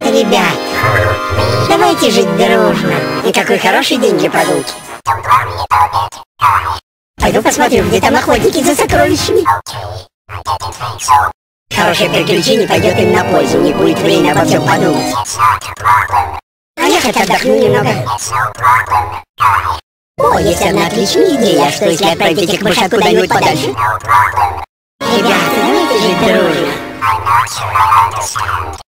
Ребят, давайте жить дружно. И какой хороший день для прогулки. Пойду посмотрю, где там охотники за сокровищами. Хорошее приключение пойдет им на пользу, не будет время обо всем подумать. А я хоть отдохну немного. О, есть одна отличная идея, а что если отправить этих мышат куда-нибудь подальше? Ребята, давайте жить дружно. Grassland.